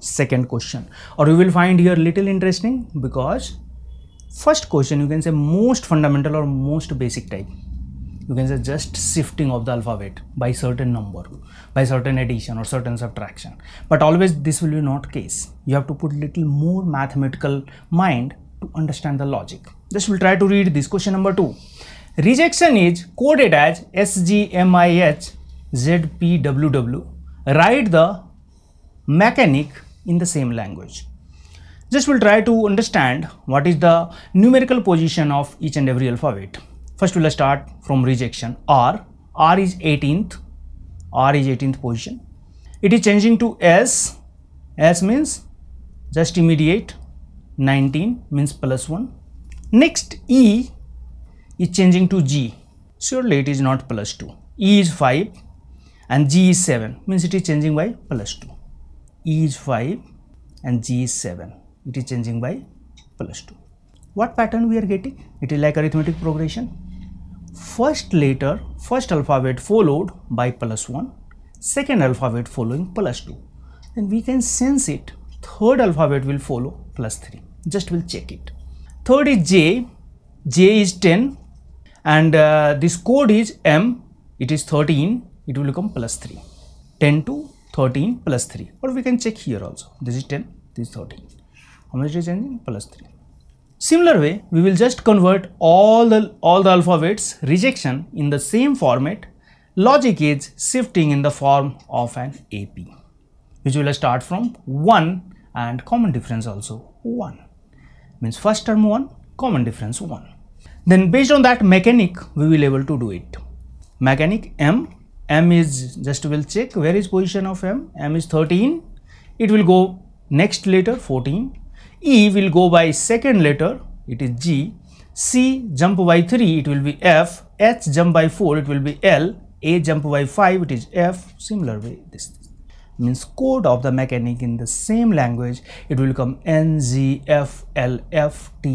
second question. Or you will find here little interesting because first question you can say most fundamental or most basic type. You can say just shifting of the alphabet by certain number by certain addition or certain subtraction. But always this will be not case. You have to put little more mathematical mind to understand the logic. Just will try to read this question number two. Rejection is coded as sgmih zpww write the mechanic in the same language. Just we will try to understand what is the numerical position of each and every alphabet. First we'll start from rejection. R. R is 18th r is 18th position. It is changing to s. S means just immediate. 19 means plus 1 next e is changing to g. Surely it is not plus 2 e is 5 and g is 7 means it is changing by plus 2 e is 5 and g is 7 it is changing by plus 2 what pattern we are getting? It is like arithmetic progression. First letter first alphabet followed by plus 1 second alphabet following plus 2 then we can sense it. Third alphabet will follow plus 3 just will check it. Third is j. J is 10 and uh, this code is m. It is 13 it will become plus 3 10 to 13 plus 3 or we can check here also? This is 10 this is 13 how much is changing plus 3 similar way we will just convert all the all the alphabets rejection in the same format logic is shifting in the form of an ap which will start from 1 and common difference also 1 means first term 1 common difference 1 then based on that mechanic we will able to do it. Mechanic m m is just will check where is position of m? M is 13 it will go next letter 14 e will go by second letter it is g. C jump by 3 it will be f. H jump by 4 it will be l. A jump by 5 it is f. Similar way this. Means code of the mechanic in the same language it will come n z f l f t